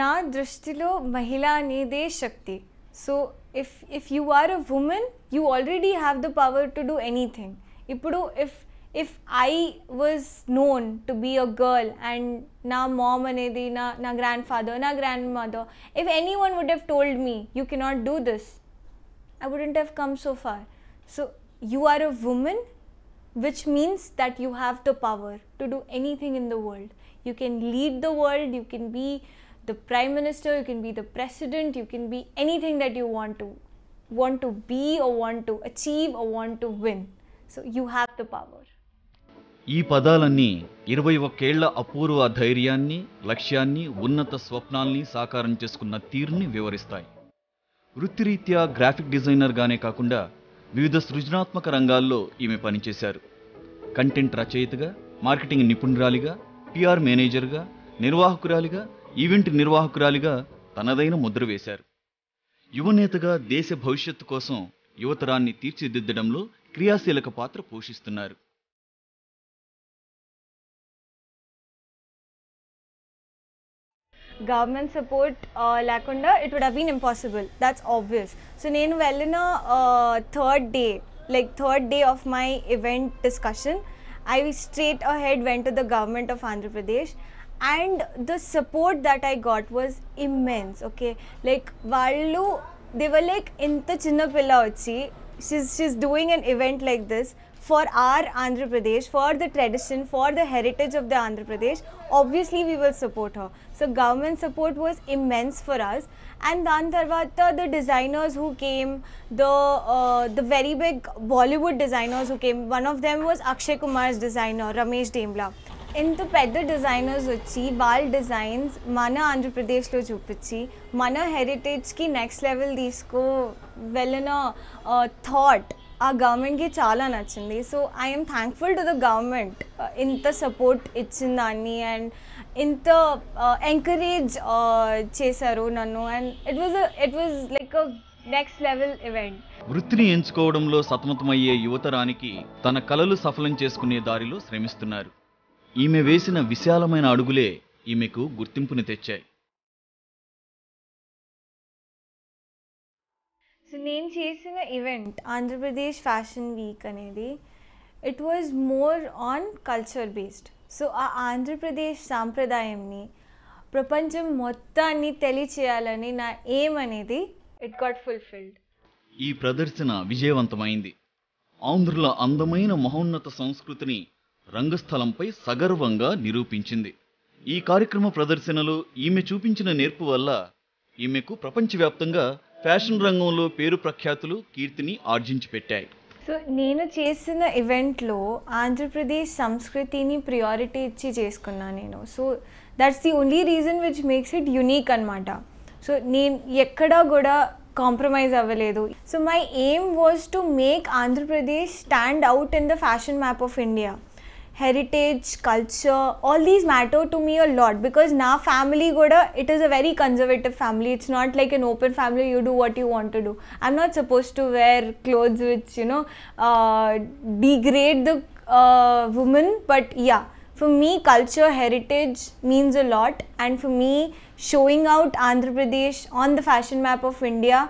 నా దృష్టిలో మహిళ అనేదే శక్తి so if if you are a women you already have the power to do anything ఇప్పుడు if if I was known to be a girl and నా mom అనేది నా నా గ్రాండ్ ఫాదర్ నా grandmother if anyone would have told me you cannot do this I wouldn't have come so far. So, you are a woman, which means that you have the power to do anything in the world. You can lead the world, you can be the prime minister, you can be the president, you can be anything that you want to want to be or want to achieve or want to win. So, you have the power. ఈ పదాలన్నీ ఇరవై ఒక్కేళ్ళ అపూర్వ ధైర్యాన్ని లక్ష్యాన్ని ఉన్నత స్వప్నాల్ని సాకారం చేసుకున్న తీరుని వివరిస్తాయి వృత్తిరీత్యా గ్రాఫిక్ డిజైనర్గానే కాకుండా వివిధ సృజనాత్మక రంగాల్లో ఈమె పనిచేశారు కంటెంట్ రచయితగా మార్కెటింగ్ నిపుణురాలిగా పిఆర్ మేనేజర్గా నిర్వాహకురాలిగా ఈవెంట్ నిర్వాహకురాలిగా తనదైన ముద్ర వేశారు. యువనేతగా దేశ భవిష్యత్తు కోసం యువతరాన్ని తీర్చిదిద్దడంలో క్రియాశీలక పాత్ర పోషిస్తున్నారు. గవర్నమెంట్ సపోర్ట్ లేకుండా it would been impossible that's obvious so నేను వెళ్ళిన third day like third day of my event discussion I straight ahead went to the government of Andhra Pradesh And the support that I got was immense okay like వాళ్ళు దేవర్ like ఇంత చిన్న పిల్ల వచ్చి she's she's doing an event like this for our Andhra Pradesh, for the tradition, for the heritage of the Andhra Pradesh, obviously we will support her. So government support was immense for us. And then tarvata the designers who came, the uh, the very big Bollywood designers who came. One of them was Akshay Kumar's designer, Ramesh Dembla. ఇంత పెద్ద designers వచ్చి వాళ్ళ designs మన ఆంధ్రప్రదేశ్లో చూపించి మన హెరిటేజ్కి next level తీసుకో వెళ్ళిన థాట్ ఆ గవర్నమెంట్కి చాలా నచ్చింది. So I'm thankful to the government ఇంత సపోర్ట్ ఇచ్చిన దాన్ని అండ్ ఇంత ఎంకరేజ్ చేశారు నన్ను and it was it was like next level event వృత్తిని ఎంచుకోవడంలో సతమతమయ్యే యువతరానికి తన కలలు సఫలం చేసుకునే దారిలో శ్రమిస్తున్నారు. ఈమె వేసిన విశాలమైన అడుగులే ఈమెకు గుర్తింపుని తెచ్చాయి. సో నేను చేసిన ఈవెంట్ ఆంధ్రప్రదేశ్ ఫ్యాషన్ వీక్ అనేది it was more on culture based so ఆ ఆంధ్రప్రదేశ్ సాంప్రదాయంని ప్రపంచం మొత్తాన్ని తెలియచేయాలని నా ఏం అనేది ఇట్ గాట్ ఫుల్ఫిల్డ్ ఈ ప్రదర్శన విజయవంతమైంది. ఆంధ్రుల అందమైన మహోన్నత సంస్కృతిని రంగస్థలంపై సగర్వంగా నిరూపించింది. ఈ కార్యక్రమ ప్రదర్శనలో ఈమె చూపించిన నేర్పు వల్ల ఈమెకు ప్రపంచవ్యాప్తంగా ఫ్యాషన్ రంగంలో పేరు ప్రఖ్యాతులు కీర్తిని ఆర్జించి పెట్టాయి. సో నేను చేసిన ఈవెంట్లో ఆంధ్రప్రదేశ్ సంస్కృతిని ప్రియారిటీ ఇచ్చి చేసుకున్నా నేను. So that's the only reason which makes it unique అనమాట సో నేను ఎక్కడా కూడా కాంప్రమైజ్ అవ్వలేదు. So my aim was to make Andhra Pradesh stand out in the fashion map of India heritage, culture, all these matter to me a lot because now family goda it is a very conservative family. It's not like an open family. You do what you want to do. I'm not supposed to wear clothes which you know uh, degrade the uh, woman. But yeah, for me, culture, heritage means a lot, and for me, showing out Andhra Pradesh on the fashion map of India.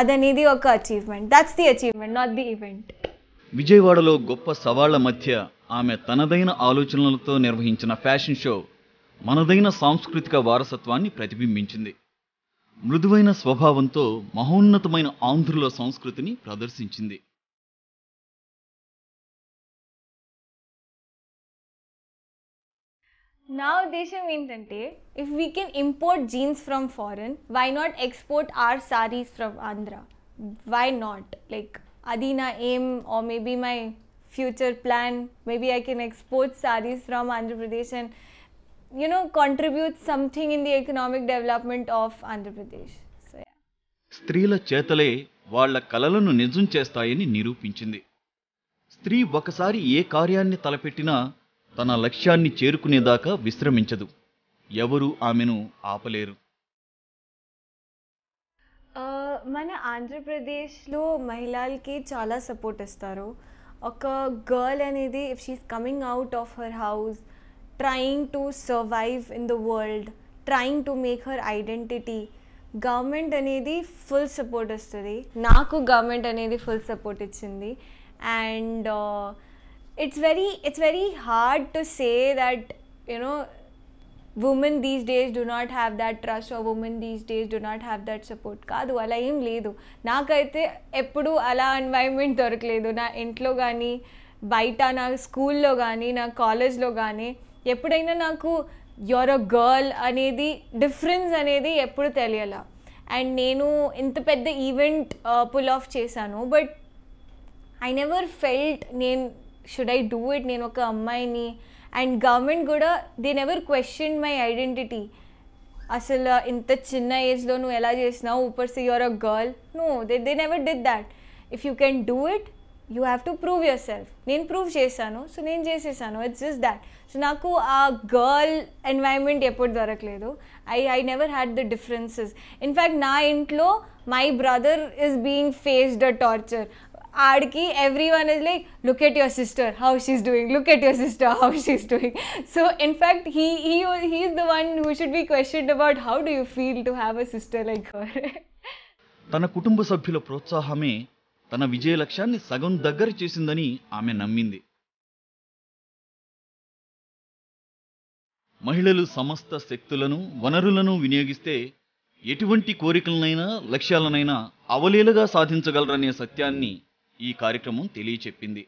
అదనేది ఒక achievement that's the achievement not the event విజయవాడలో గొప్ప సవాళ్ల మధ్య ఆమె తనదైన ఆలోచనలతో నిర్వహించిన fashion show మనదైన సాంస్కృతిక వారసత్వాన్ని ప్రతిబింబించింది. మృదువైన స్వభావంతో మహోన్నతమైన ఆంధ్రుల సంస్కృతిని ప్రదర్శించింది. నా ఉద్దేశం ఏంటంటే if we can import jeans from foreign why not export are saris from Andhra why not like అది నా aim or maybe my future plan maybe I can export saris from Andhra Pradesh and you know contribute something in the economic development of andhra pradesh. So yeah. స్త్రీల చేతలే వాళ్ళ కలలను నిజం చేస్తాయని నిరూపించింది. స్త్రీ ఒకసారి ఏ కార్యాన్ని తలపెట్టినా తన లక్ష్యాన్ని చేరుకునేదాకా విశ్రమించదు. ఎవరు ఆమెను ఆపలేరు. మన ఆంధ్రప్రదేశ్లో మహిళలకి చాలా సపోర్ట్ ఇస్తారు. ఒక గర్ల్ అనేది if she's coming out of her house trying to survive in the world trying to make her identity government అనేది ఫుల్ సపోర్ట్ వస్తుంది. నాకు గవర్నమెంట్ అనేది ఫుల్ సపోర్ట్ ఇచ్చింది. And it's very it's very hard to say that you know women these days do not have that trust or women these days do not have that support కాదు అలా ఏం లేదు. నాకైతే ఎప్పుడు అలా environment దొరకలేదు. నా ఇంట్లో కానీ బయట నా స్కూల్లో కానీ నా కాలేజ్లో కానీ ఎప్పుడైనా నాకు యువర్ అ గర్ల్ అనేది డిఫరెన్స్ అనేది ఎప్పుడు తెలియాల. అండ్ నేను ఇంత పెద్ద ఈవెంట్ పుల్ ఆఫ్ చేశాను. బట్ ఐ నెవర్ ఫెల్ట్ నేను షుడ్ ఐ డూ ఇట్ నేను ఒక అమ్మాయిని అండ్ గవర్నమెంట్ కూడా they never question my identity అసలు ఇంత చిన్న ఏజ్లో నువ్వు ఎలా చేసినావు? ఊపర్ see your a girl no they they never did that if you can do it you have to prove yourself నేను ప్రూవ్ చేశాను సో నేను చేసేసాను. ఇట్స్ జస్ట్ దాట్ సో నాకు ఆ గర్ల్ ఎన్వైర్న్మెంట్ ఎప్పుడు దొరకలేదు. I I never had the differences in fact నా ఇంట్లో my brother is being faced a torture ఆడికి everyone is like look at your sister how she's doing look at your sister how she's doing so in fact he he he's the one who should be questioned about how do you feel to have a sister like her తన కుటుంబ సభ్యుల ప్రోత్సాహమే తన విజయ లక్ష్యాన్ని సగం దగ్గర చేసిందని ఆమె నమ్మింది. మహిళలు సమస్త శక్తులను వనరులను వినియోగిస్తే ఎటువంటి కోరికలనైనా లక్ష్యాలనైనా అవలీలగా సాధించగలరనే సత్యాన్ని ఈ కార్యక్రమం తెలియచెప్పింది.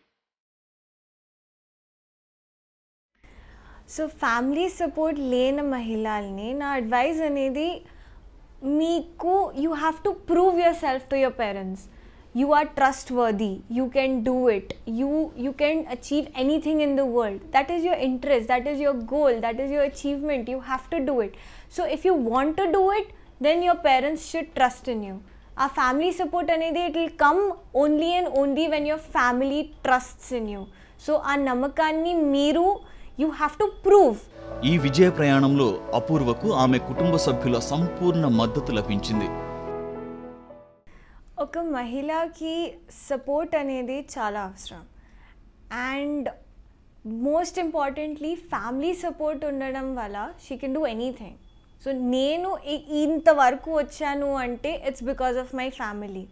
సో ఫ్యామిలీ సపోర్ట్ లేని మహిళల్ని నా అడ్వైజ్ అనేది మీకు you have to prove yourself to your parents you are trustworthy you can do it you you can achieve anything in the world that is your interest that is your goal that is your achievement you have to do it so if you want to do it then your parents should trust in you ఆ family support అనేది it will come only and only when your family trusts in you so ఆ నమ్మకాన్ని మీరు you have to prove ఈ విజయ ప్రయాణంలో అపూర్వకు ఆమె కుటుంబ సభ్యుల సంపూర్ణ మద్దతు లభించింది. ఒక మహిళకి సపోర్ట్ అనేది చాలా అవసరం. And most importantly family support ఉండడం వల్ల she can do anything so నేను ఇంతవరకు వచ్చాను అంటే it's because of my family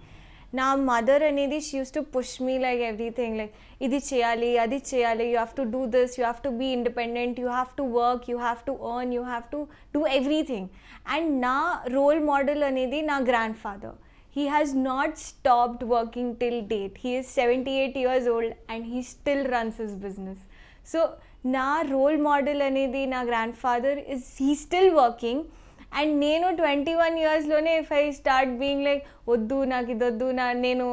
నా మదర్ అనేది she used to push me like everything like ఇది చేయాలి అది చేయాలి you have to do this you have to be independent you have to work you have to earn you have to do everything and నా role model అనేది నా grand father he has not stopped working till date. He is 78 years old and he still runs his business. So నా role model అనేది నా grandfather is he still working and నేను twenty one ఇయర్స్లోనే if I start being like వద్దు నాకు ఇది వద్దు నా నేను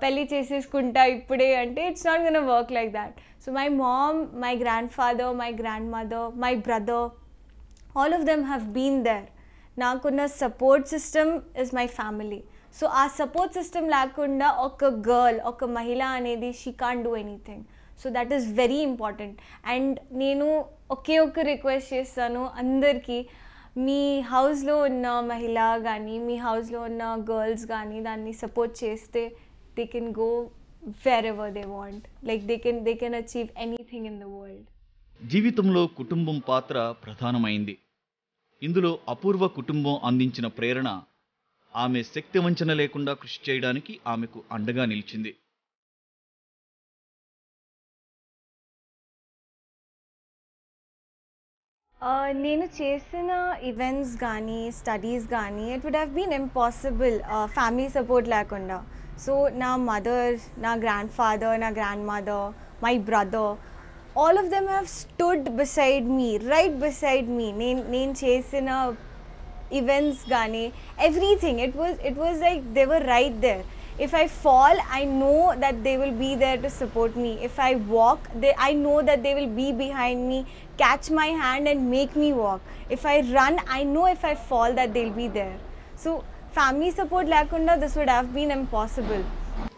పెళ్ళి చేసేసుకుంటా ఇప్పుడే అంటే it's not gonna work like that so my mom my grandfather my grandmother my brother all of them have been there నాకున్న support system is my family so ఆ సపోర్ట్ సిస్టమ్ లేకుండా ఒక గర్ల్ ఒక మహిళ అనేది she can do anything so that is very important and నేను ఒకే ఒక్క రిక్వెస్ట్ చేస్తాను అందరికీ. మీ హౌస్లో ఉన్న మహిళ కానీ మీ హౌస్లో ఉన్న గర్ల్స్ కానీ దాన్ని సపోర్ట్ చేస్తే they can go wherever they want like they can they can achieve anything in the world జీవితంలో కుటుంబం పాత్ర ప్రధానమైంది. ఇందులో అపూర్వ కుటుంబం అందించిన ప్రేరణ ఆమె శక్తి వంచన లేకుండా కృషి చేయడానికి ఆమెకు అండగా నిలిచింది. నేను చేసిన ఈవెంట్స్ కానీ స్టడీస్ కానీ it would have been impossible family support లేకుండా సో నా మదర్ నా గ్రాండ్ ఫాదర్ నా grandmother my brother all of them have stood beside me right beside me నేను నేను చేసిన events gani everything it was it was like they were right there if i fall i know that they will be there to support me if i walk they i know that they will be behind me catch my hand and make me walk if i run i know if i fall that they'll be there so family support lakunda this would have been impossible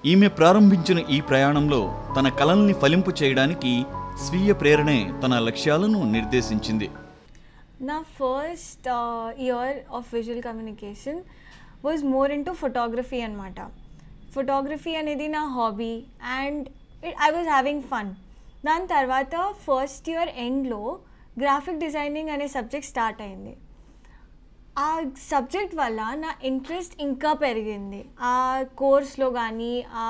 ఈమె ప్రారంభించిన ఈ ప్రయాణంలో తన కలల్ని ఫలింపు చేయడానికి స్వీయ ప్రేరణే తన లక్ష్యాలను నిర్దేశించింది నా first year of visual communication was more into photography అనమాట ఫోటోగ్రఫీ అనేది నా hobby and I was having fun దాని తర్వాత ఫస్ట్ ఇయర్ ఎండ్లో గ్రాఫిక్ డిజైనింగ్ అనే సబ్జెక్ట్ స్టార్ట్ అయింది. ఆ సబ్జెక్ట్ వల్ల నా ఇంట్రెస్ట్ ఇంకా పెరిగింది. ఆ కోర్స్లో కానీ ఆ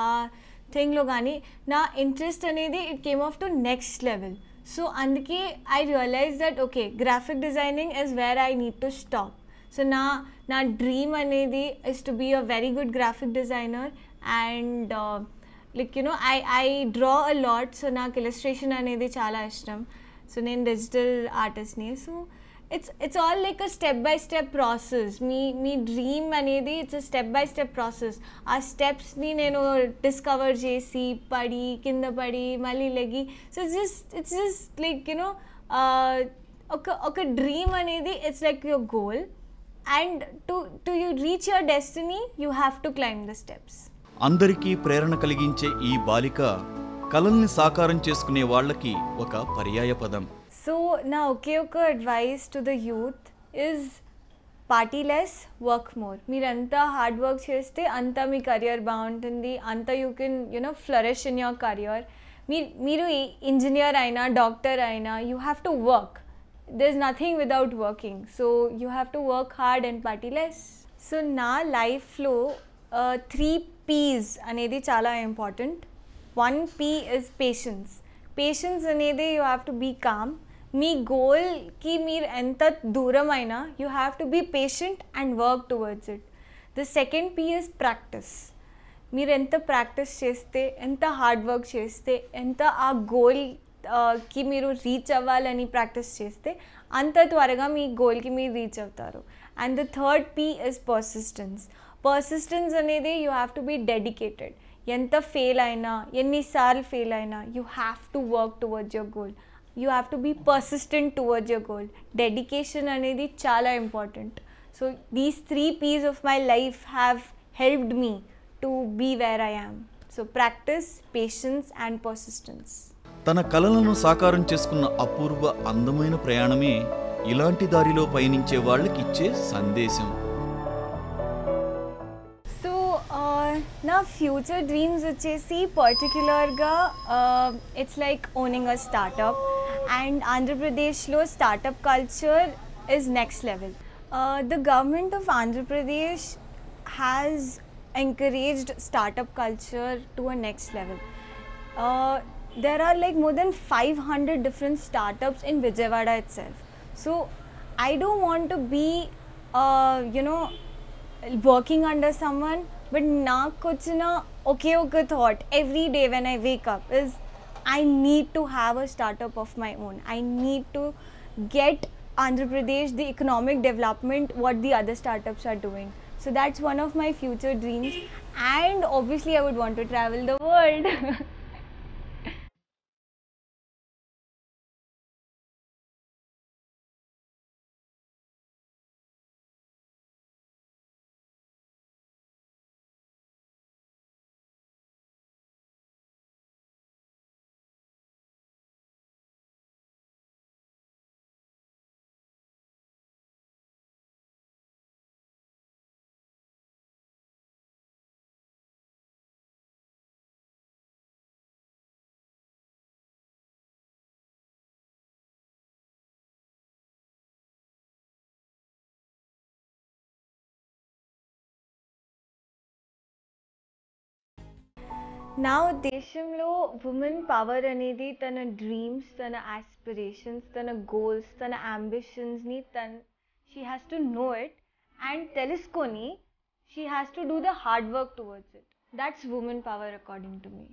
థింగ్లో కానీ నా ఇంట్రెస్ట్ అనేది it came off to next level so అందుకే I realize that okay graphic designing is where I need to stop so నా నా డ్రీమ్ అనేది is to be a very good graphic designer and like you know I I draw a lot so నాకు illustration అనేది చాలా ఇష్టం. So నేను digital ఆర్టిస్ట్ని so it's it's all like a step by step process మీ మీ dream అనేది it's step by step process ఆ స్టెప్స్ని నేను డిస్కవర్ చేసి పడి కింద పడి మళ్ళీ లెగి. So it's just it's just like you know ఒక ఒక డ్రీమ్ అనేది it's like your goal and to to you reach your destiny you have to climb the steps అందరికీ ప్రేరణ కలిగించే ఈ బాలిక కలల్ని సాకారం చేసుకునే వాళ్ళకి ఒక పర్యాయ పదం. సో నా ఒకే ఒక advice to the youth is party less work more మీరు ఎంత హార్డ్ వర్క్ చేస్తే అంత మీ కెరియర్ బాగుంటుంది అంత you can you know flourish in your career మీ మీరు ఇంజనీర్ అయినా డాక్టర్ అయినా you have to work there is nothing without working so you have to work hard and party less so నా లైఫ్లో three Ps అనేది చాలా important one P is patience patience అనేది you have to be calm మీ గోల్కి మీరు ఎంత దూరం అయినా you have to be patient and work towards it the second P is practice మీరు ఎంత ప్రాక్టీస్ చేస్తే ఎంత హార్డ్ వర్క్ చేస్తే ఎంత ఆ గోల్కి మీరు రీచ్ అవ్వాలని ప్రాక్టీస్ చేస్తే అంత త్వరగా మీ గోల్కి మీరు రీచ్ అవుతారు. And the third P is persistence persistence అనేది you have to be dedicated ఎంత ఫెయిల్ అయినా ఎన్నిసార్లు ఫెయిల్ అయినా you have to work towards your goal you have to be persistent towards your goal dedication అనేది చాలా important so these three Ps of my life have helped me to be where I am so practice patience and persistence తన కలలను సాకారం చేసుకున్న అపూర్వ అందమైన ప్రయాణమే ఇలాంటి దారిలో పయనించే వాళ్ళకిచ్చే సందేశం. నా ఫ్యూచర్ డ్రీమ్స్ వచ్చేసి పర్టిక్యులర్గా it's like owning a startup and ఆంధ్రప్రదేశ్లో startup culture is next level the government of Andhra Pradesh has encouraged startup culture to a next level. Uh, there are like more than 500 different startups in Vijayawada itself. So I don't want to be, uh, you know, working under someone. but na kuch na okay okay thought every day when I wake up is I need to have a startup of my own. I need to get Andhra Pradesh the economic development what the other startups are doing. So that's one of my future dreams and obviously I would want to travel the world. నా ఉద్దేశంలో women power అనేది తన dreams తన aspirations తన goals తన అంబిషన్స్ని తన she has to know it and తెలుసుకొని she has to do the hard work towards it that's women power according to me